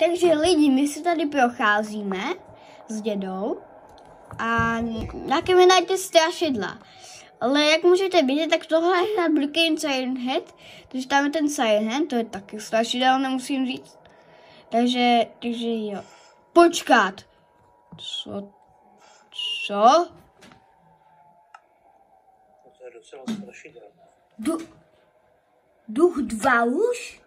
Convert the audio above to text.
Takže lidi, my se tady procházíme s dědou a nějaké mi najde strašidla. Ale jak můžete vidět, tak tohle je na Blickane Siren Head, takže tam je ten Siren Head, to je taky strašidelné, nemusím říct. Takže, takže jo. Počkat. Co? Co? To je docela strašidelné. Du, duch dva už?